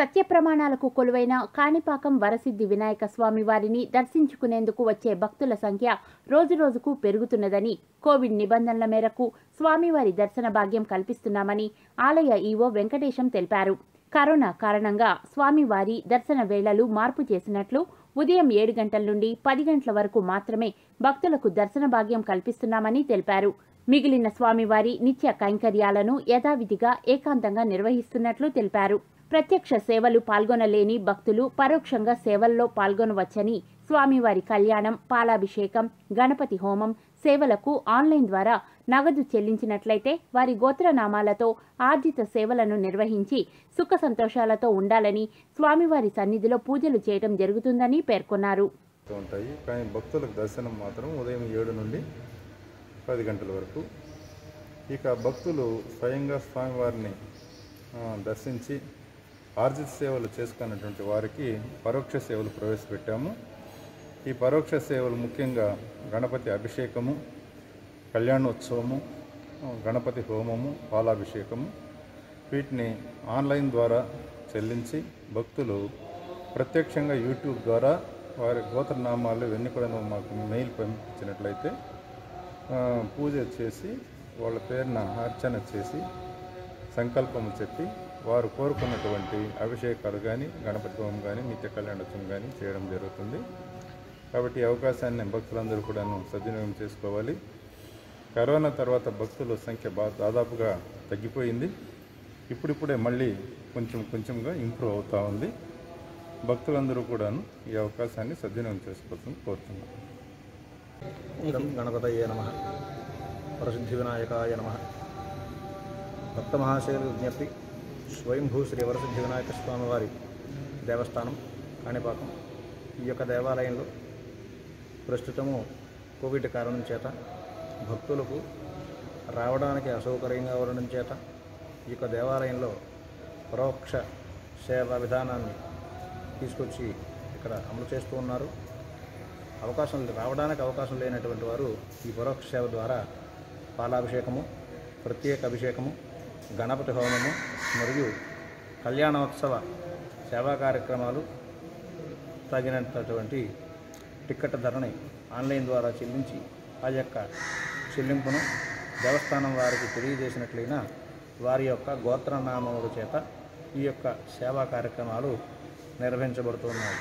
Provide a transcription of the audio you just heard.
సత్య ప్రమాణాలకు కొలువైన కాణిపాకం వరసిద్ధి వినాయక స్వామి వారిని దర్శించుకునేందుకు వచ్చే భక్తుల సంఖ్య రోజురోజుకు పెరుగుతున్నదని కోవిడ్ నిబంధనల మేరకు స్వామివారి దర్శన భాగ్యం కల్పిస్తున్నామని ఆలయ ఈవో వెంకటేశం తెలిపారు. కరోనా కారణంగా స్వామివారి దర్శన వేళలు మార్పు చేసినట్లు ఉదయం ఏడు గంటల నుండి పది గంటల వరకు మాత్రమే భక్తులకు దర్శన భాగ్యం కల్పిస్తున్నామని తెలిపారు. మిగిలిన స్వామివారి నిత్య కైంకర్యాలను యథావిధిగా ఏకాంతంగా నిర్వహిస్తున్నట్లు తెలిపారు. ప్రత్యక్ష సేవలు పాల్గొనలేని భక్తులు పరోక్షంగా సేవల్లో పాల్గొనవచ్చని స్వామివారి కళ్యాణం పాలాభిషేకం గణపతి హోమం సేవలకు ఆన్లైన్ ద్వారా నగదు చెల్లించినట్లయితే వారి గోత్రనామాలతో ఆర్జిత సేవలను నిర్వహించి సుఖ సంతోషాలతో ఉండాలని స్వామివారి సన్నిధిలో పూజలు చేయడం జరుగుతుందని పేర్కొన్నారు. ఉంటాయి. కానీ భక్తులకు దర్శనం మాత్రం ఉదయం ఏడు నుండి పది గంటల వరకు. ఇక భక్తులు స్వయంగా స్వామివారిని దర్శించి ఆర్జిత సేవలు చేసుకున్నటువంటి వారికి పరోక్ష సేవలు ప్రవేశపెట్టాము. ఈ పరోక్ష సేవలు ముఖ్యంగా గణపతి అభిషేకము కళ్యాణోత్సవము గణపతి హోమము పాలాభిషేకము. వీటిని ఆన్లైన్ ద్వారా చెల్లించి భక్తులు ప్రత్యక్షంగా యూట్యూబ్ ద్వారా వారి గోత్రనామాలు ఇవన్నీ కూడా మాకు మెయిల్ పంపించినట్లయితే పూజ చేసి వాళ్ళ పేరున అర్చన చేసి సంకల్పం చెప్పి వారు కోరుకున్నటువంటి అభిషేకాలు కానీ గణపతి హోమం కానీ నిత్య కళ్యాణోత్సవం కానీ చేయడం జరుగుతుంది. కాబట్టి ఈ అవకాశాన్ని భక్తులందరూ కూడాను సద్వినియోగం చేసుకోవాలి. కరోనా తర్వాత భక్తుల సంఖ్య బాగా దాదాపుగా తగ్గిపోయింది. ఇప్పుడిప్పుడే మళ్ళీ కొంచెం కొంచెంగా ఇంప్రూవ్ అవుతూ ఉంది. భక్తులందరూ కూడాను ఈ అవకాశాన్ని సద్వినియోగం చేసుకోవాలని కోరుతున్నాను గణపతయ్యే నమ. ప్రసిద్ధి వినాయకాయ నమ. భక్త మహాశయులు విజ్ఞప్తి. స్వయంభూ శ్రీ వరసిద్ధి వినాయక స్వామి వారి దేవస్థానం కాణిపాకం. ఈ యొక్క దేవాలయంలో ప్రస్తుతము కోవిడ్ కారణం చేత భక్తులకు రావడానికి అసౌకర్యంగా ఉండడం చేత ఈ యొక్క దేవాలయంలో పరోక్ష సేవా విధానాన్ని తీసుకొచ్చి ఇక్కడ అమలు చేస్తూ ఉన్నారు. అవకాశం రావడానికి అవకాశం లేనటువంటి వారు ఈ పరోక్ష సేవ ద్వారా పాలాభిషేకము ప్రత్యేక అభిషేకము గణపతి హోమము మరియు కళ్యాణోత్సవ సేవా కార్యక్రమాలు తగినటువంటి టిక్కెట్ ధరని ఆన్లైన్ ద్వారా చెల్లించి ఆ యొక్క చెల్లింపును దేవస్థానం వారికి తెలియజేసినట్లయినా వారి యొక్క గోత్రనామముల చేత ఈ యొక్క సేవా కార్యక్రమాలు నిర్వహించబడుతున్నాయి.